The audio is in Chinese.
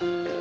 了。